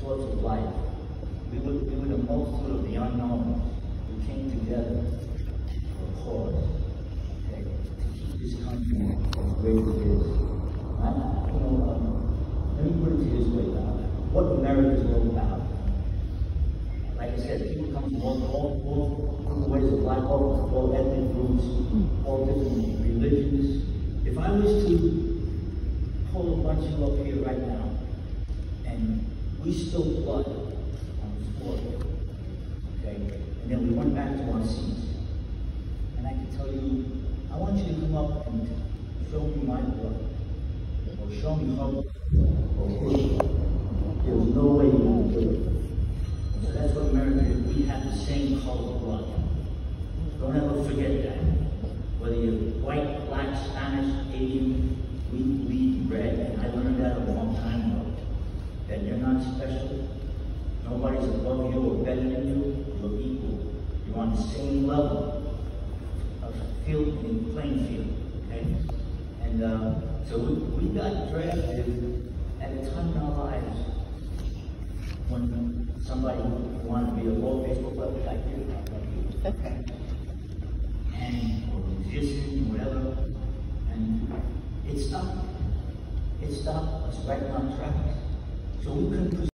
sorts of life. We were, we were the multitude of the unknown. We came together for a cause, okay, to keep this country as great as it is. I, you know, um, let me put it this way, uh, what America is all about. Like I said, people come from all, all, all ways of life, all, all ethnic groups, all different religions. If I was to pull a bunch of you up here right now, and we spill blood on this floor, okay, and then we went back to our seats, and I can tell you, I want you to come up and show me my blood, or show me hope, or push. There's no way you can do it. So that's what America is. We have the same color of blood. Don't ever forget that. Whether you're white, black, Spanish, Asian, we bleed red. And I learned that a long time ago. That you're not special. Nobody's above you or better than you. You're equal. You're on the same level of field in playing field. Okay? And uh, so we, we got drafted at a time in our lives when somebody wanted to be a low baseball player, I did, like you, and or musician, whatever, and it stopped. It stopped us right on track. So we couldn't